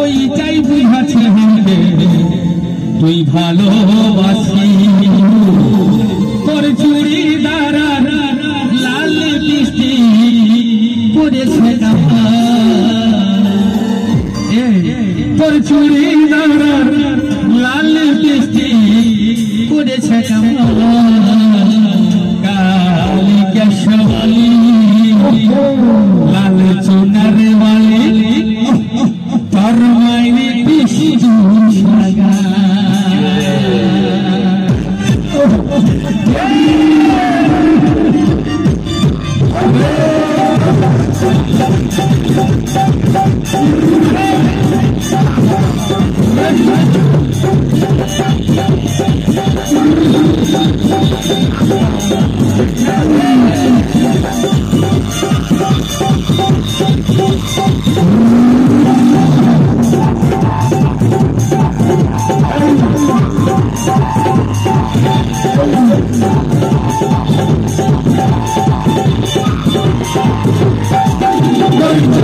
ওইটাই বুঝাচ্ছে আমাকে তুই ভালোবাসি। তোর চুরি দ্বারা লাল বৃষ্টি পড়েছে তোর চুরি দ্বারা লাল বৃষ্টি Kali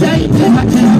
say, I can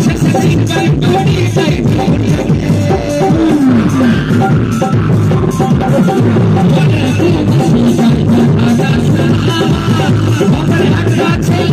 Sexy, sexy, sexy. I take